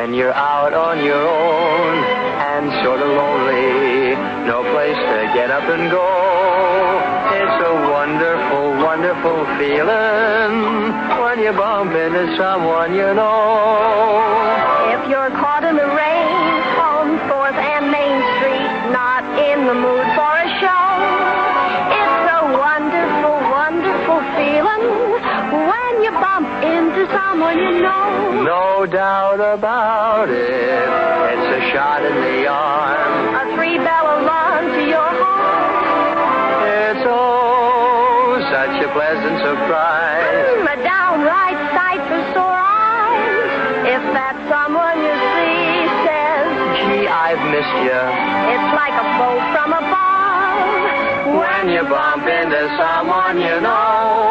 when you're out on your own and sort of lonely, no place to get up and go. It's a wonderful, wonderful feeling when you bump into someone you know. If you're caught someone you know. No doubt about it, it's a shot in the arm. A three-bell alarm to your heart. It's oh, such a pleasant surprise. Mm, a downright sight for sore eyes. If that someone you see says, Gee, I've missed you. it's like a bolt from above. When you bump into someone you know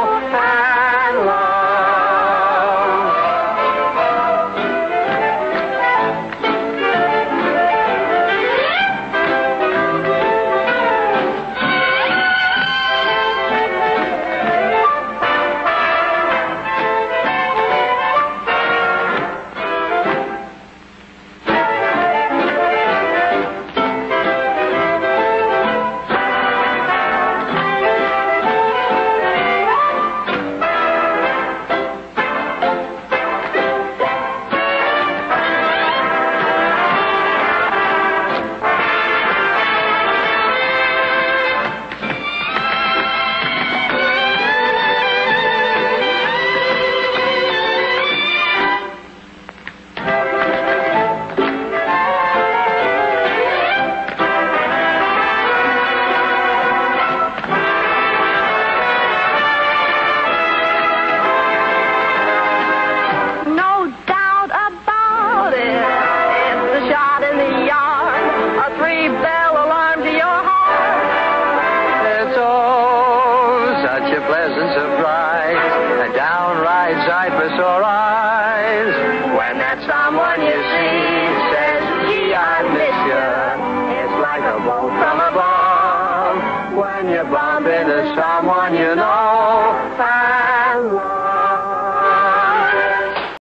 a pleasant surprise. A downright sight for sore eyes. When that someone you see